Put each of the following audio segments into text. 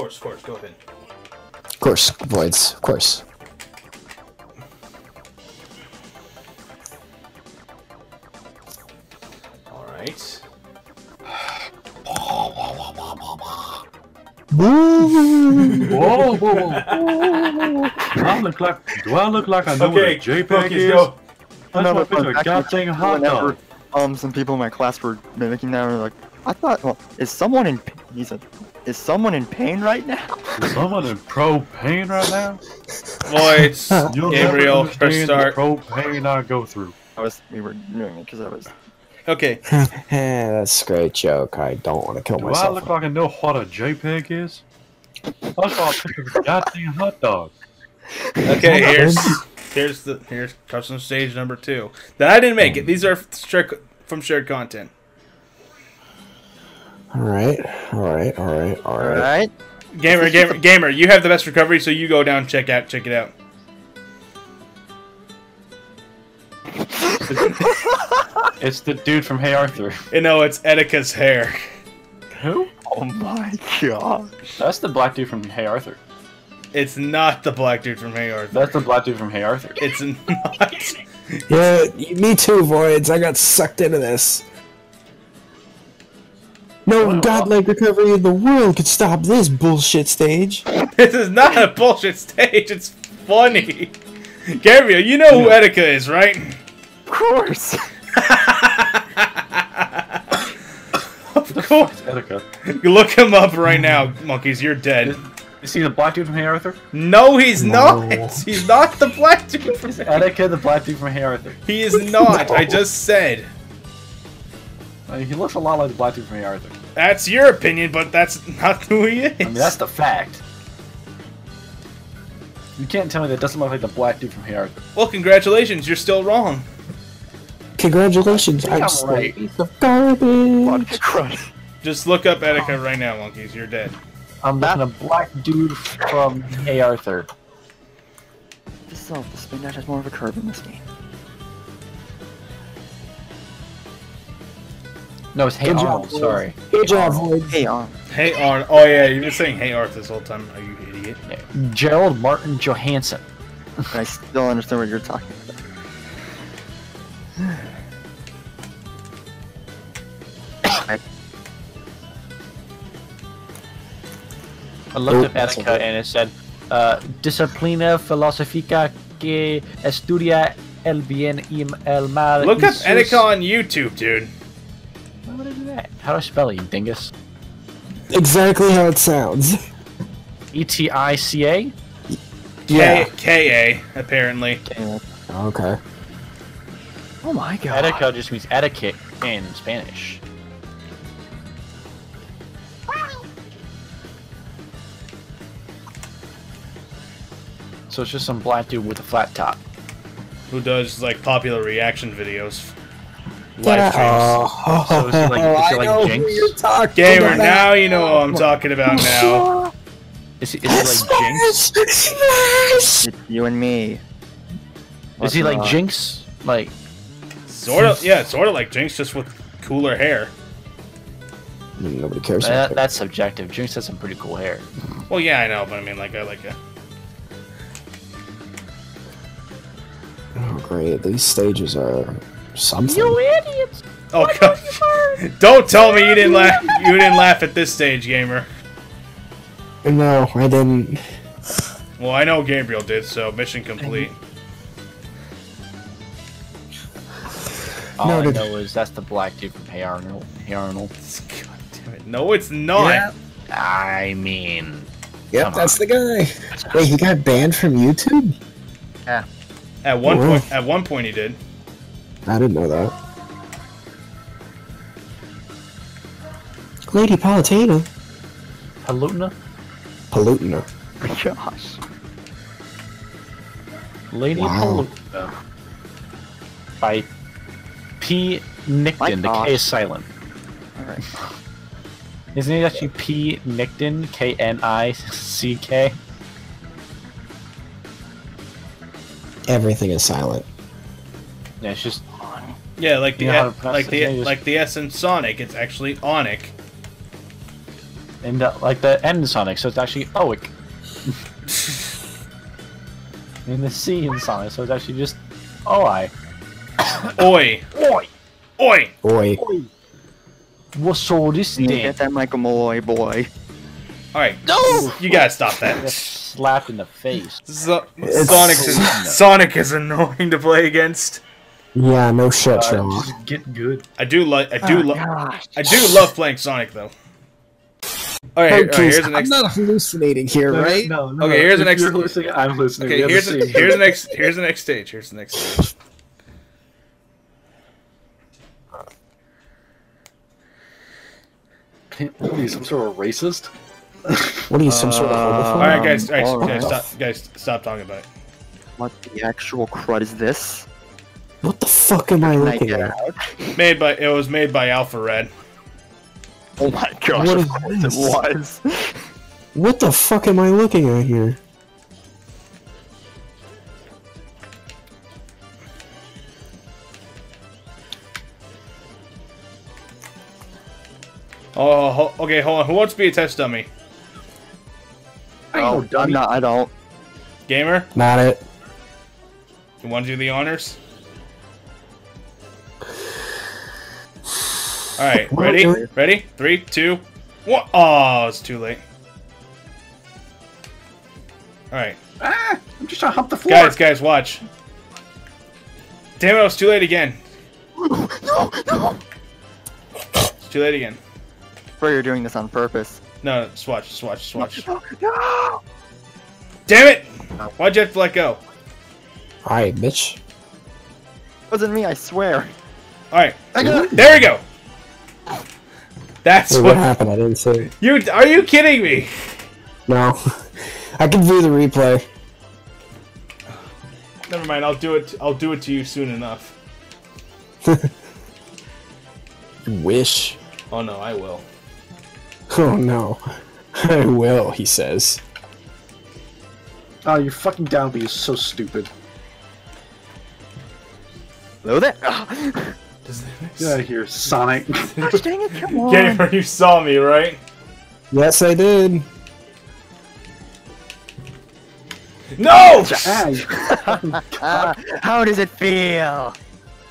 course, of course. Go ahead. Of course, voids. Of course. All right. Whoa, whoa, whoa. do I look like do I look like I know Okay, what a JPEG Monkeys, is? go. That's my Another picture fun of fact, goddamn hot whenever, dog. Um, some people in my class were mimicking that. And were like, I thought, well, is someone in? p-" He said, is someone in pain right now? Is someone in propane right now? Voids. You'll Gabriel, never press understand start. the propane I go through. I was, we were doing it because I was. Okay. Eh, that's a great joke. I don't want to kill myself. Do I look like I know what a JPEG is? I saw a picture of a goddamn hot dog. Okay. Here's here's the here's custom stage number two. That I didn't make it. These are shared, from shared content. All right, all right, all right, all All right. right. Gamer, gamer, gamer. You have the best recovery, so you go down. Check out. Check it out. It's the dude from Hey Arthur. You know, it's Etika's hair. Who? Oh my god. That's the black dude from Hey Arthur. It's not the black dude from Hey Arthur. That's the black dude from Hey Arthur. It's not. Yeah, me too, voids. I got sucked into this. No Wow. godlike recovery in the world could stop this bullshit stage. This is not a bullshit stage. It's funny. Gabriel, you know who Etika is, right? Of course. Of course. Etika. Look him up right now, monkeys. You're dead. Is he the black dude from Hey Arthur? No, he's No. not. He's not the black dude from. Etika, the black dude from Hey Arthur. He is not. I just said. Uh, he looks a lot like the black dude from Hey Arthur. That's your opinion, but that's not who he is. I mean, that's the fact. You can't tell me that doesn't look like the black dude from here. Well, congratulations. You're still wrong. Congratulations, I'm I'm a right. piece of garbage. Vodka. Just look up Etika right now, monkeys. You're dead. I'm looking a black dude from Hey Arthur. Just so the spin dash has more of a curve in this game. No, it's Hey Good job, Arnold. boys. Sorry. Good job, void. Hey, on. Hey, Arn. Oh yeah, you've been saying Hey Arthur this whole time. Are you idiot? Gerald Martin Johansson. I still understand what you're talking about. I looked Oh, up that's and it said, uh, Disciplina filosófica que estudia el bien y el mal. Look y up sus- Etika on YouTube, dude. How do I spell it, you dingus? Exactly how it sounds. E T I C A? K K A apparently. Okay. Oh my god. Etika just means etiquette in Spanish. So it's just some black dude with a flat top. Who does like popular reaction videos? Yeah. Live streams. Oh, So is it like- is it like Jinx? you're talking Gamer, about. now you know what I'm talking about now. Is he, is he like Jinx? Smash! It's you and me. Is he like Jinx? Like, Sort of, yeah, sort of like Jinx, just with cooler hair. Nobody cares. that, that's subjective. Jinx has some pretty cool hair. Well, yeah, I know, but I mean, like, I like it. oh, great. These stages are something. idiots! Oh god! Don't tell me you didn't laugh. You didn't laugh at this stage, gamer. No, I didn't. Well, I know Gabriel did, so mission complete. All Noted. I know is that's the black dude from Hey Arnold. Hey Arnold. God damn it! No, it's not. I mean, Yep, Come that's the guy. Wait, he got banned from YouTube? Yeah. At one Oh, point, at one point, he did. I didn't know that. Lady Palutena. Palutena? Palutena. Gosh. Lady Wow. Palutena. By P. Nickten. The gosh. K is silent. Alright. Isn't it actually P. Nickten? K N I C K? Everything is silent. Yeah, it's just. Yeah, like the You know how like it? the Yeah, just- like the S in Sonic, it's actually Onic. And in the like the end Sonic, so it's actually Oic. in the C in Sonic, so it's actually just Oi. Oi. Oi. Oi. Boy. What's all this You get that Michael Malloy boy. All right. No. You gotta stop that. slapped in the face. So- It's- Sonic is Sonic is annoying to play against. Yeah, no shit, Uh, Sean. just get good. I do like. I do Oh, love. I do love playing Sonic though. All right, Hey, here- all right, here's the I'm not hallucinating here, right? No, no. Okay, here's the next- You're hallucinating, I'm hallucinating. Okay, here's have the, the here's the next here's the next stage. Here's the next stage. What are you, some sort of racist? What are you, some sort of Uh, All homophone? right, guys, guys, all guys, right. stop, guys, stop talking about it. What the actual crud is this? What the fuck am I looking uh, at? Made by it was made by Alpharad. Oh my gosh, What of course this? it was. What the fuck am I looking at here? Oh, ho- okay, hold on. Who wants to be a test dummy? Oh, know, I'm not, I don't. Gamer, Not it. you want to do the honors? All right, ready? do. Ready? Three, two, one. Oh, it's too late. All right, Ah, I'm just trying to hump the floor. guys, guys, watch. Damn it! I was too late again. No, no. It's too late again. Bro, you're doing this on purpose. No, no, just watch, just watch, just watch. No. Damn it! Why'd you have to let go? Alright, bitch. Wasn't me, I swear. All right, I got it. there we go. That's Wait, what. what happened? I didn't see. You are you kidding me? No. I can view the replay. Never mind. I'll do it. I'll do it to you soon enough. Wish. Oh no, I will. Oh no. I will, he says. Oh, your fucking down B is so stupid. Hello there. Does Get out of here, Sonic. Gosh dang it, come on. Gamer, you saw me, right? Yes, I did. No! you fucking how does it feel?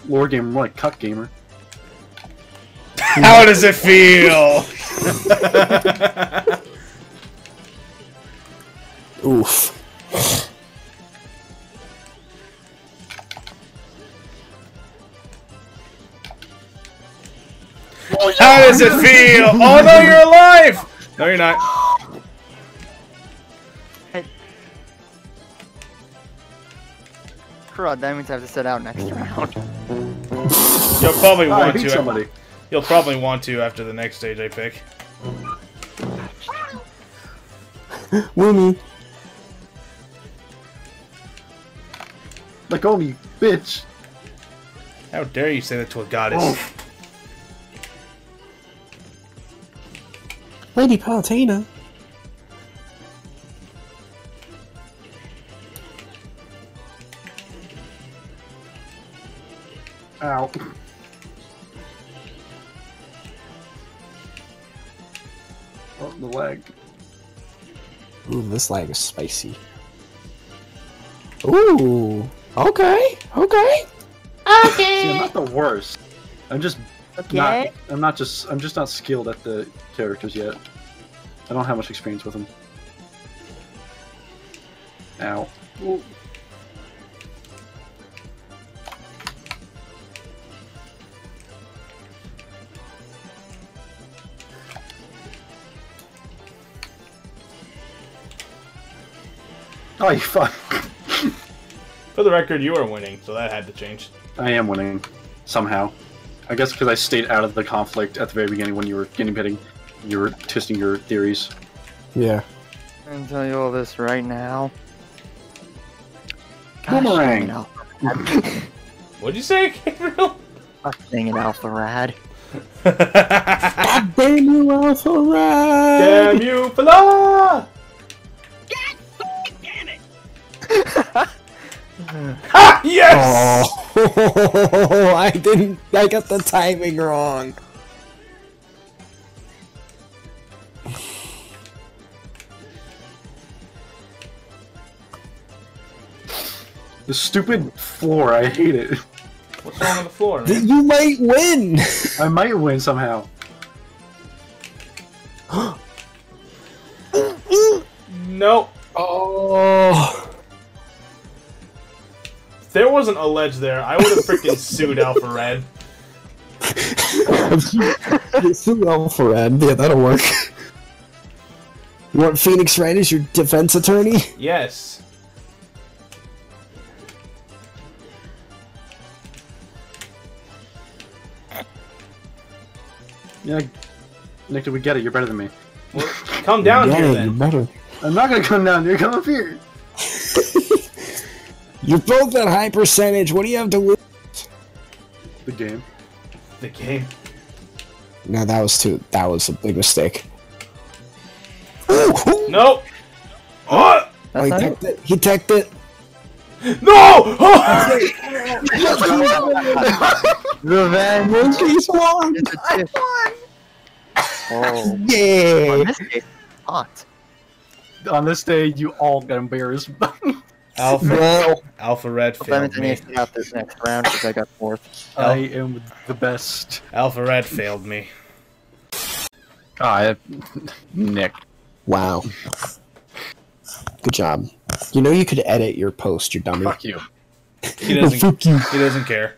lore gamer, more like cuck gamer. How does it feel? Oof. How does it feel? Oh no, you're alive! No, you're not. Crud, that means I have to sit out next round. You'll probably Oh, want to. somebody. You'll probably want to after the next stage I pick. Woomy. Let go me, bitch. How dare you say that to a goddess? Oh. Lady Palutena. Ow. Oh, the leg. Ooh, this lag is spicy. Ooh. Okay. Okay. See, I'm not the worst. I'm just Okay. not. I'm not just. I'm just not skilled at the characters yet. I don't have much experience with them. Ow. Ooh. Oh, you fuck. For the record, you are winning, so that had to change. I am winning. Somehow. I guess because I stayed out of the conflict at the very beginning when you were guinea pigging. You were twisting your theories. Yeah. I'm gonna tell you all this right now. Gosh, Boomerang. dang it, Alpha- What'd you say, Gabriel? Gosh, dang it, Alpharad. God damn you, Alpharad! Damn you, fella! ha! Yes! Oh, Oh, I didn't. I got the timing wrong. The stupid floor, I hate it. What's wrong with the floor? Man? You might win! I might win somehow. Wasn't alleged there, I would have freaking sued Alpha Red. Sue Alpharad. Yeah, that'll work. You want Phoenix Wright as your defense attorney? Yes. Yeah, Nick, did we get it? You're better than me. Come down yeah, here you're better. I'm not gonna come down. You're coming up here. You're both at high percentage. What do you have to lose? The game. The game. No, that was too. That was a big mistake. Ooh, ooh. Nope. Oh! Oh, he That's not teched it. He teched it. No! Revenge Monkeys won. is a gift. Oh, Yeah. on this case, hot. On this day, you all got embarrassed. Alpha, Well, Alpharad But then failed me. out this next round because I got fourth. I am the best. Alpharad failed me. Ah, Nick. wow. Good job. You know you could edit your post, you dummy. Fuck you. He doesn't. Fuck you. he doesn't care.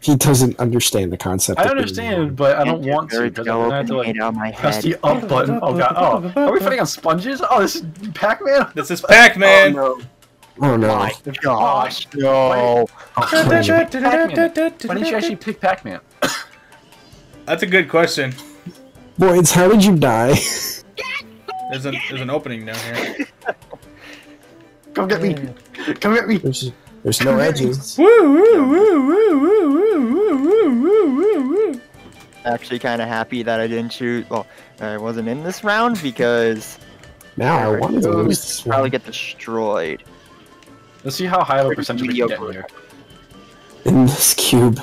He doesn't understand the concept. I understand, but I don't want to very because I'm gonna have to like my press the up button. Oh god. Oh, are we fighting on sponges? Oh, this is Pac-Man. This is Pac-Man. Oh Oh no. my oh, gosh, no. Oh, Why didn't you actually pick Pac-Man? That's a good question. Boys, how did you die? There's an there's an opening down here. Come get me. Come get me. There's, there's no edges. Woo woo woo woo woo woo woo woo woo woo. Actually, kind of happy that I didn't shoot. Well, I wasn't in this round because Now I want to would lose probably get destroyed. Let's see how high of a percentage we can get here. in this cube.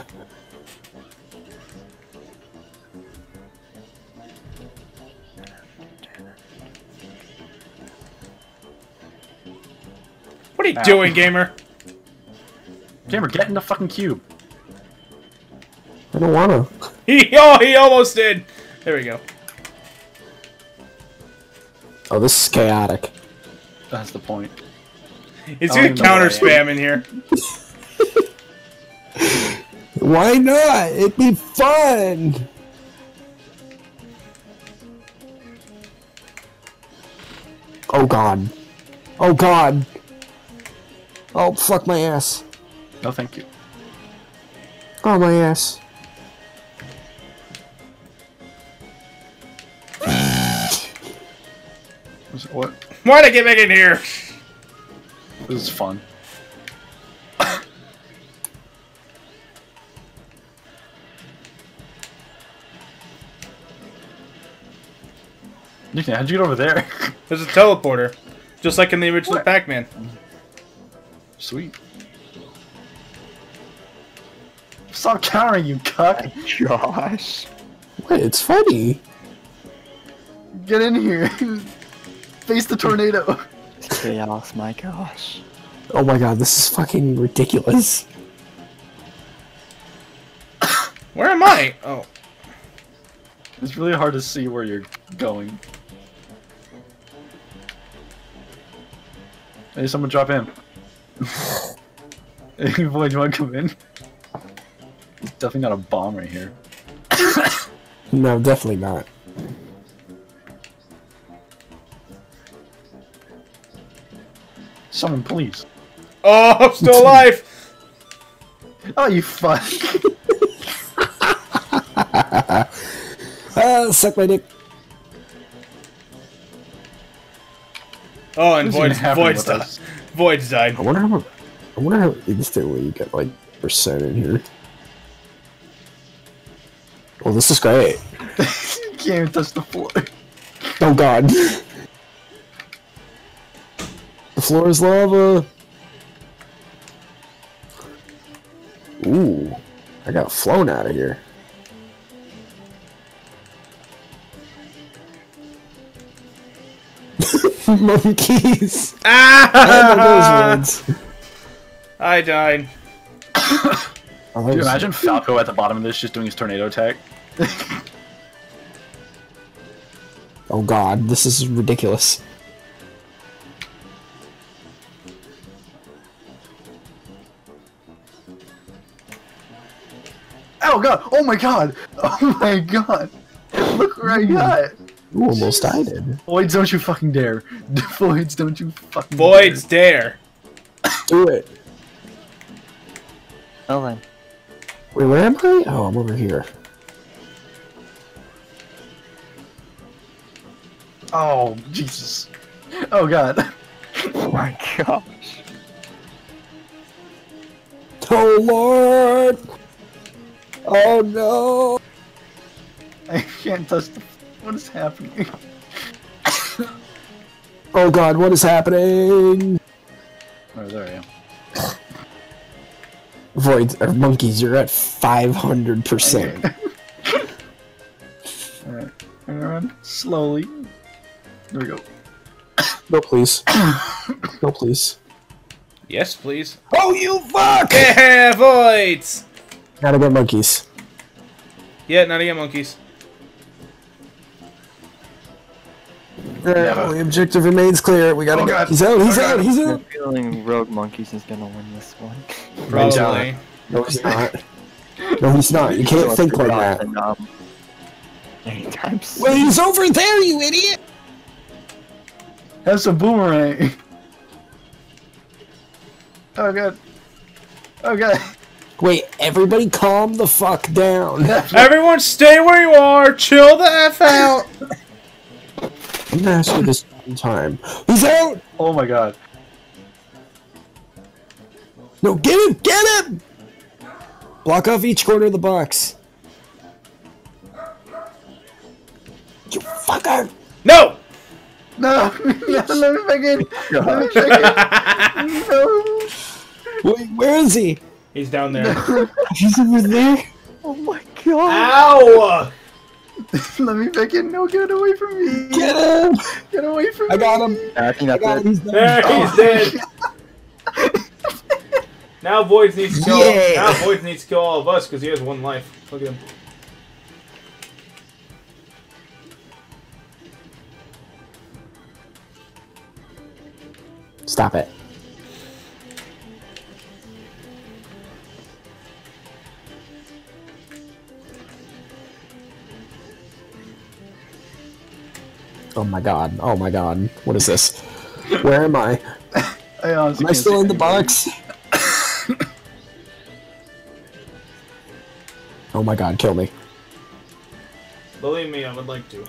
What are you ah. doing, gamer? Gamer, get in the fucking cube. I don't wanna. He oh he almost did. There we go. Oh, this is chaotic. That's the point. He's I gonna don't even know counter spam in here. Why not? It'd be fun. Oh god. Oh god. Oh fuck my ass. No, thank you. Oh my ass. What? Why'd I get back in here? This is fun. Nick, how'd you get over there? There's a teleporter, just like in the original Pac-Man. Sweet. Stop countering, you cuck! Josh. Wait, it's funny. Get in here! Face the tornado! Chaos, my gosh. Oh my god, this is fucking ridiculous. Where am I? Oh, It's really hard to see where you're going. Hey, someone drop in. hey, boy, do you want to come in? There's definitely not a bomb right here. No, definitely not. Someone, please. oh, I'm still alive. Oh, you fuck! Ah, suck my dick. Oh, and What's even Void's, happening Void's with died. us? Void's died. I wonder how. I wonder how instantly you get like percent in here. Well, this is great. you can't even touch the floor. Oh god. The floor is lava. Ooh, I got flown out of here. Monkeys. I Ah! those words. I died. That Dude, imagine Falco at the bottom of this just doing his tornado attack. oh god, this is ridiculous. Oh god! Oh my god! Oh my god! Look where I got! You almost died. Voids, don't you fucking dare! Voids, don't you fucking Voids dare. Do it. Oh, well then. Wait, where am I? Oh, I'm over here. Oh, Jesus. Oh god. Oh my gosh. Oh lord! Oh no! I can't touch the. What is happening? Oh god, what is happening? Oh, there I am. Voids or monkeys, you're at five hundred percent. Alright. Run slowly. There we go. No, please. No, please. Yes, please. Oh, you fuck! Yeah, voids. Gotta get monkeys. Yeah, not again, monkeys. The objective remains clear. We gotta Oh, go. God. He's out. He's Oh, out. God. He's I'm out. feeling Rogue Monkeys is gonna win this one. Probably. No, he's not. No, he's not. You can't think like that. And, um, anytime soon. Wait, he's over there, you idiot! That's a boomerang. Oh god. Oh god. Wait, everybody calm the fuck down. Everyone stay where you are. Chill the F out. I'm gonna ask you this one time. He's out! Oh my god. No, get him! Get him! Block off each corner of the box. You fucker! No. No! yeah, let me back in! Let me back in! No! Wait, where is he? He's down there. He's over there? Oh my god. Ow! Let me back in! No, get away from me! Get him! Get away from I me! got him! I think I got him! it. He's. There, he's oh. dead. now Voids needs to kill. Yeah. Now Voids needs to kill all of us because he has one life. Look at him. Stop it. Oh my god. Oh my god. What is this? Where am I? I Am I still in the anybody. box? oh my god, kill me. Believe me, I would like to.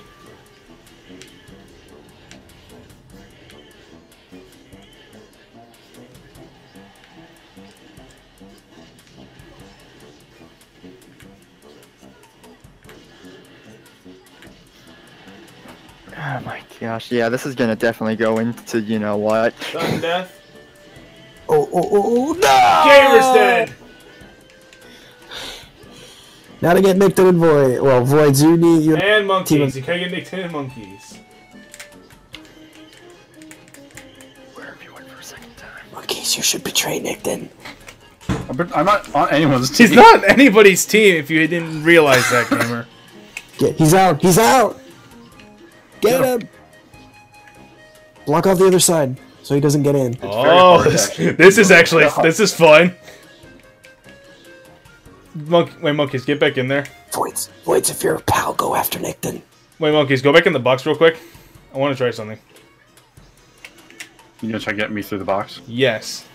Oh my gosh. Yeah, this is gonna definitely go into you know what. Sudden death. Oh, oh, oh, oh, oh, no! Gamer's dead. Now to get Nickten and Void. Well, Voids, you need you. And monkeys. Team- You can't get nicked in monkeys. Where have you went for a second time? Monkeys, you should betray Nickten. I'm- I'm not on anyone's team. He's not anybody's team if you didn't realize that, gamer. Get, he's out. He's out. Get him. Block off the other side so he doesn't get in. Oh, very Oh, hard, this, this is oh actually this is fun. Monk, wait, monkeys, get back in there. Voids, Voids, if you're a pal, go after Nickten. Wait, monkeys, go back in the box real quick. I want to try something. You gonna try getting me through the box? Yes.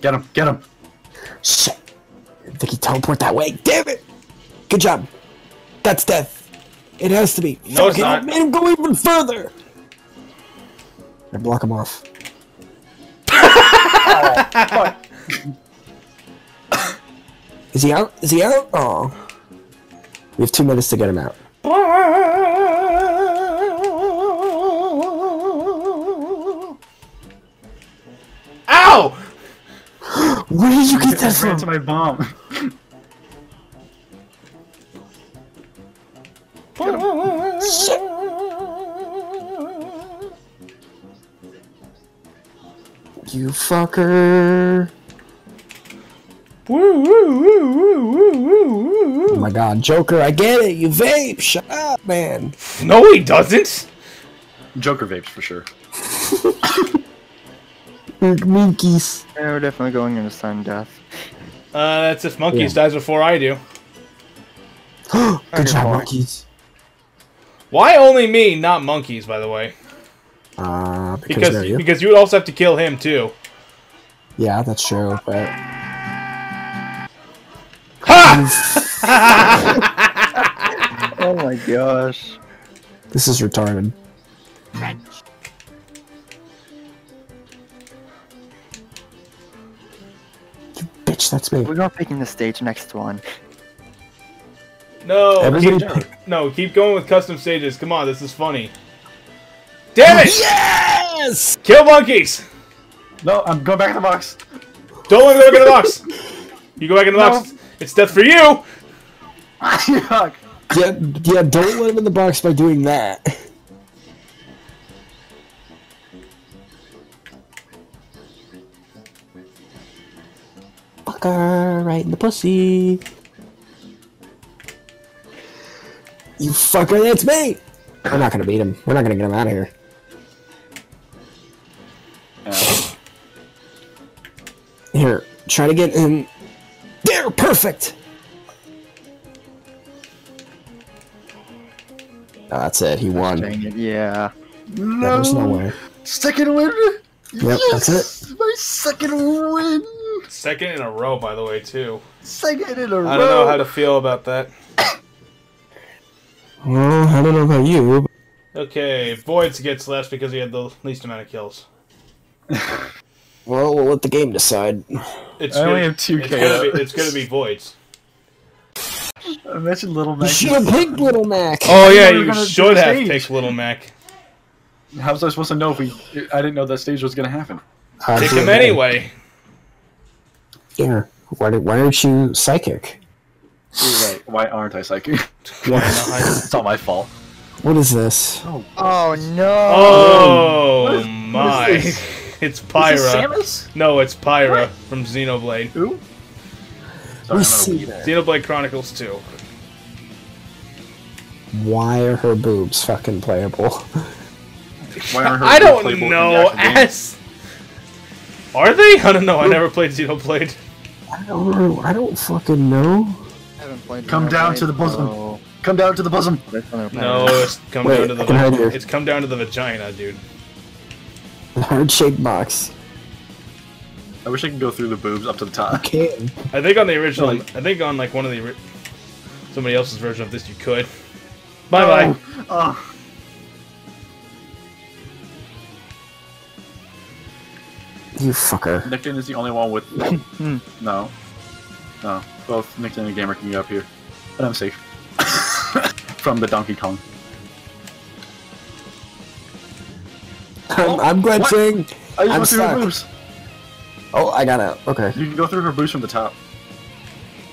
Get him! Get him! Shit. Vicky, teleport that way. Damn it. Good job. That's death. It has to be. No, it's it, not. I made him go even further. I block him off. Is he out? Is he out? Oh. We have two minutes to get him out. Ow! Where did you get that from? to my bomb. Shit. You fucker. Woo, woo, woo, woo, woo, woo, woo, Oh my god, Joker, I get it. You vape. Shut up, man. No, he doesn't. Joker vapes for sure. Minkies. Yeah, we're definitely going into sudden death. Uh, that's if Monkeys Yeah. dies before I do. Good job, boy. monkeys. Why only me, not Monkeys, by the way? Uh, because, Because you. because you would also have to kill him too. Yeah, that's true, but Ha! Oh my gosh. this is retarded. You bitch, that's me. We're not picking the stage next one. No, Everybody keep, no, keep going with custom stages. Come on, this is funny. Damn it! Yes! Kill monkeys! No, I'm going back in the box. Don't let me go back in the box. You go back in the box. It's death for you. Yuck. Yeah, yeah, don't let him in the box by doing that. Fucker, right in the pussy. You fucker, that's me! We're not gonna beat him. We're not gonna get him out of here. Yeah. Here, try to get him. There, perfect! Oh, that's it, he won. Dang it, yeah. Yeah, there's no way. Second win. Yep, that's it. My second win. Second in a row, by the way, too. Second in a row. I don't know how to feel about that. Well, I don't know about you. but- Okay, Voids gets less because he had the least amount of kills. Well, we'll let the game decide. It's I only gonna- have two it's gonna, be, it's gonna be Voids. Imagine Little Mac. You should have picked Little Mac. Oh yeah, know we you gonna do should the have stage. picked Little Mac. How was I supposed to know if we? I didn't know that stage was gonna happen. Pick him anyway. Here, why, did, why aren't you psychic? You're right. Why aren't I psychic? Yeah. it's not my fault. What is this? Oh no! Oh What is- my! what is this? it's Is this Pyra. Samus? No, it's Pyra from Xenoblade. Who? we Sorry, I'm not a see weeb. that. Xenoblade Chronicles 2. Why are her boobs fucking playable? Why aren't her I don't playable in the know. actual game? As are they? I don't know. I never played Xenoblade. I don't know. I don't fucking know. I Come Xenoblade, down to the bosom. so- Come down to the bosom. That's when they're No, it's come Wait, down to the I can hide here. it's come down to the vagina, dude. The heart shaped box. I wish I could go through the boobs up to the top. Can. I think on the original, Really? I think on like one of the somebody else's version of this, you could. Bye bye. Oh, oh. You fucker. Nickten is the only one with. no. No. Both Nickten and Gamer can get up here. But I'm safe. From the Donkey Kong. I'm, oh, I'm glitching. I just I'm went through her stuck. Oh, I got out. Okay. You can go through her boobs from the top.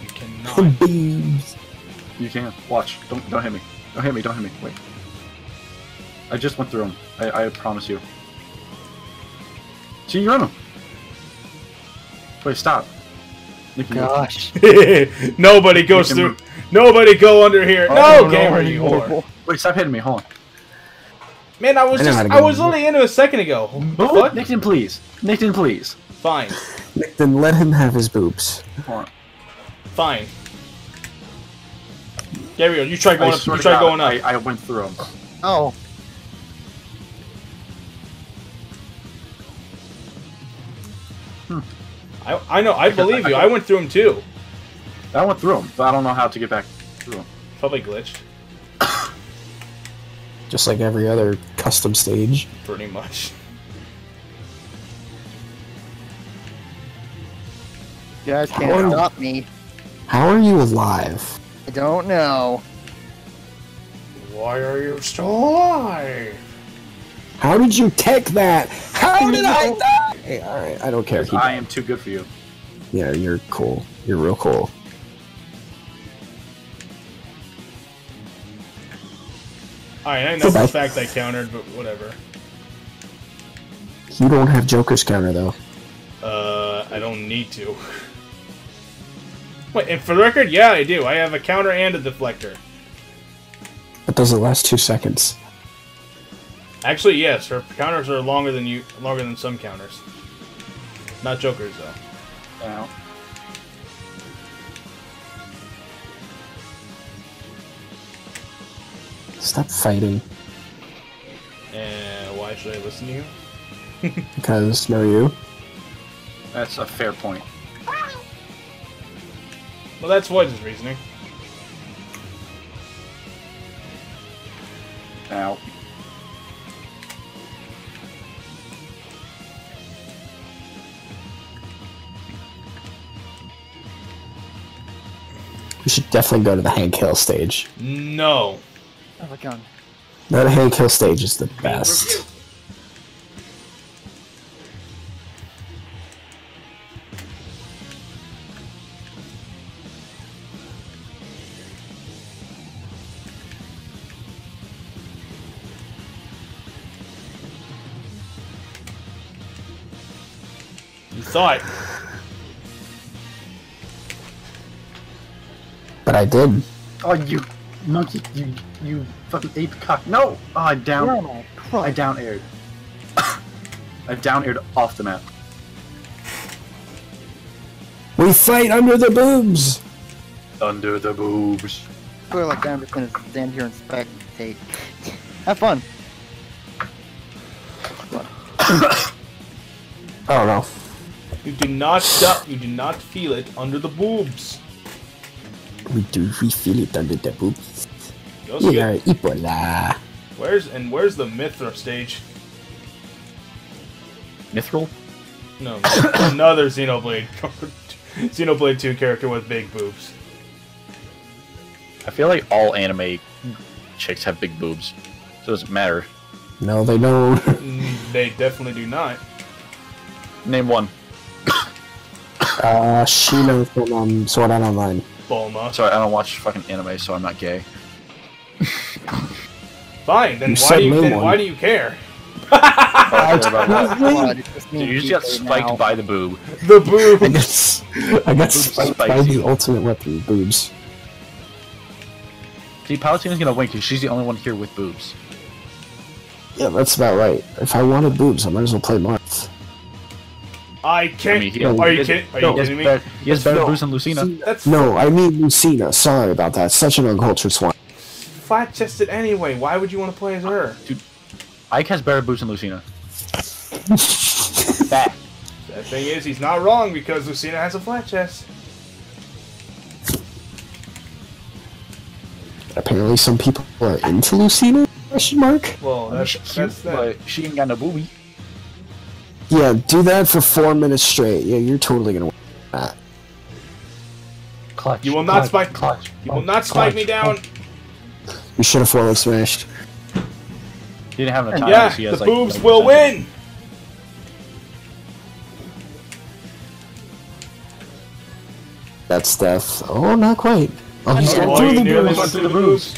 You cannot. Boobs. You can. Watch. Don't don't hit me. Don't hit me. Don't hit me. Wait. I just went through them. I, I promise you. See, you're in them. Wait, stop. Nick, you- Gosh. Nobody goes can through. Nobody go under here. I no, don't know gamer, you anymore. whore. Wait, stop hitting me. Hold on. Man, I was I know just. I was under. only into a second ago. What? Nickten, please. Nickten, please. Fine. Then let him have his boobs. Fine. Gabriel, you try going I up. You try going up. I, I went through them. Oh. I, I know. I believe you. I went through them too. I went through them, but I don't know how to get back through them. Probably glitched. Just like every other custom stage. Pretty much. You guys can't Oh. stop me. How are you alive? I don't know. Why are you still alive? How did you take that? How did I die? Hey, alright, I don't care. Keep I am too good for you. Yeah, you're cool. You're real cool. Alright, I know for a fact I countered, but whatever. You don't have Joker's counter though. Uh, I don't need to. Wait, and for the record, yeah, I do. I have a counter and a deflector. But does it last two seconds? Actually, yes, her counters are longer than you, longer than some counters. Not Joker's though. Ow. Stop fighting. And why should I listen to you? Because no you. That's a fair point. Well, that's Void's reasoning. Ow. We should definitely go to the Hank Hill stage. No. Oh my god. That Hank Hill stage is the best. You thought. But I did. Oh, you monkey! You you fucking ape cock! No! Oh, I down. I Christ. down aired. I down aired off the map. We fight under the boobs! Under the boobs. I feel like I'm just gonna stand here and spectate. Have fun. Oh no. You do not stop. You do not feel it under the boobs. We do we feel it under the boobs. You also We get- are Ebola. Where's and where's the Mythra stage? Mithril? No, another Xenoblade, Xenoblade 2 character with big boobs. I feel like all anime chicks have big boobs. So it doesn't matter. No, they don't. Mm, They definitely do not. Name one. Uh, Shino from um, Sword Art Online. Bulma. Sorry, I don't watch fucking anime, so I'm not gay. Fine, then You why said do you no then why do you care? I don't care about that. God, it's just me Dude, you just got spiked now. by the boob. The I boob. got, I got spiked by spikes the you. ultimate weapon, boobs. See, Palutena's gonna win because she's the only one here with boobs. Yeah, that's about right. If I wanted boobs, I might as well play Marth. I can't. I mean, he- are he you has- kidding? Are no, you he has kidding me? better- He has better No. boobs than Lucina. That's No, I mean Lucina. Sorry about that. Such an uncultured swine. flat chested anyway. Why would you want to play as her? Dude, Ike has better boobs than Lucina. that. The thing is, he's not wrong because Lucina has a flat chest. Apparently, some people are into Lucina? Question mark. Well, that's, She's cute, that's that. but she ain't got no boobie. Yeah, do that for four minutes straight. Yeah, you're totally gonna win that. Clutch. You will not clutch, spike. Clutch. You will not spike me down. You should have forward smashed. He didn't have enough time. Yeah, so has, the like, boobs 90%. will win. That's death. Oh, not quite. Oh, he's got through the boobs. went through the boobs.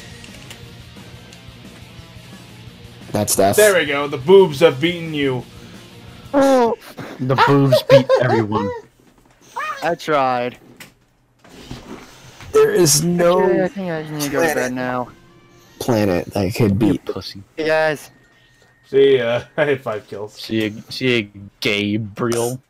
That's death. There we go. The boobs have beaten you. The boobs beat everyone. I tried. There is Okay, I no think I need to go to bed now. planet that could beat. pussy. Hey guys. See, uh, I had five kills. See a, see a Gabriel.